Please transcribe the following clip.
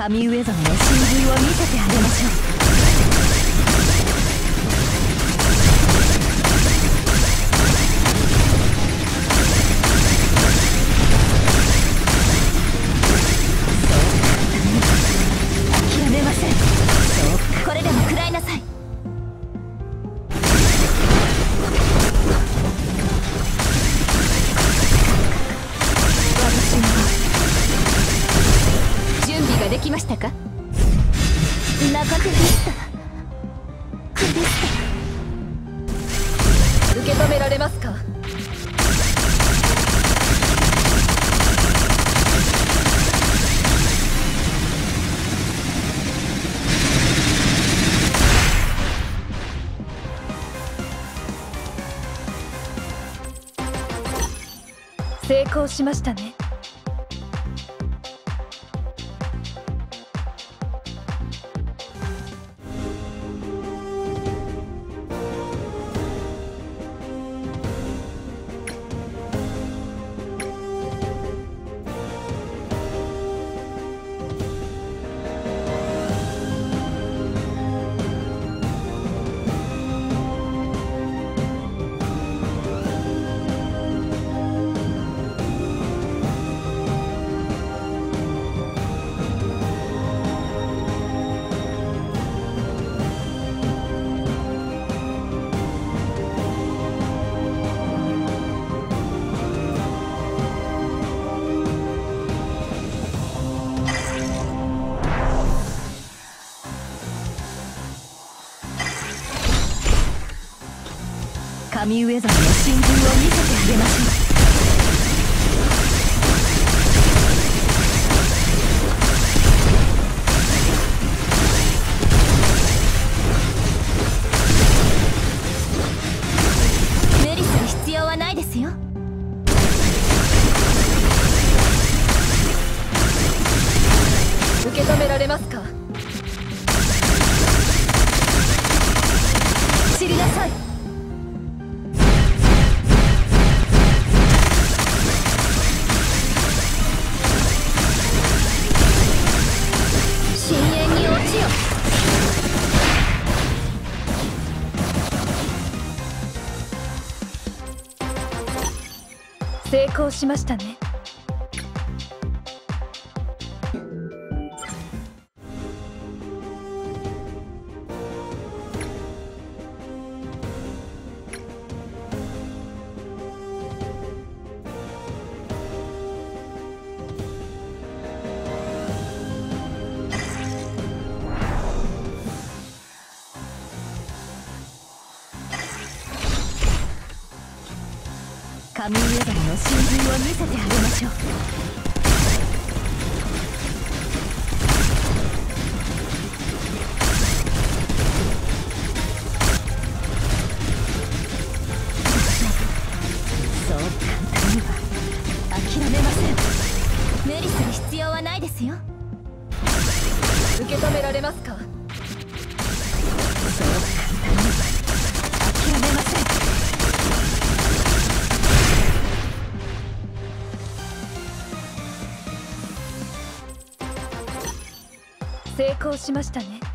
神上様の真髄を見せてあげましょう。ますか？成功しましたね。神上様の真珠を見せてあげましょう。成功しましたね。神上園の真髄を見せてあげましょうそう簡単には。諦めません無理する必要は。ないですよ受け止められますかそう簡単に成功しましたね。